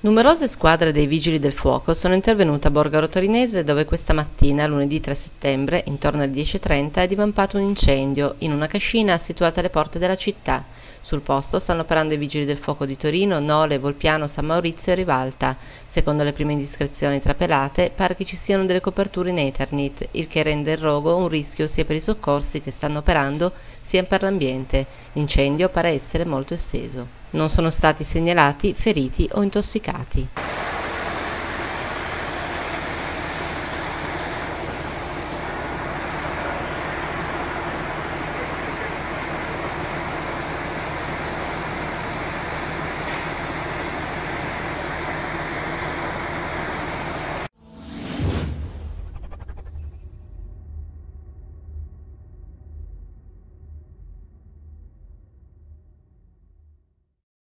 Numerose squadre dei Vigili del Fuoco sono intervenute a Borgaro Torinese dove questa mattina, lunedì 3 settembre, intorno alle 10.30, è divampato un incendio in una cascina situata alle porte della città. Sul posto stanno operando i Vigili del Fuoco di Torino, Nole, Volpiano, San Maurizio e Rivalta. Secondo le prime indiscrezioni trapelate, pare che ci siano delle coperture in Eternit, il che rende il rogo un rischio sia per i soccorsi che stanno operando sia per l'ambiente. L'incendio pare essere molto esteso. Non sono stati segnalati feriti o intossicati.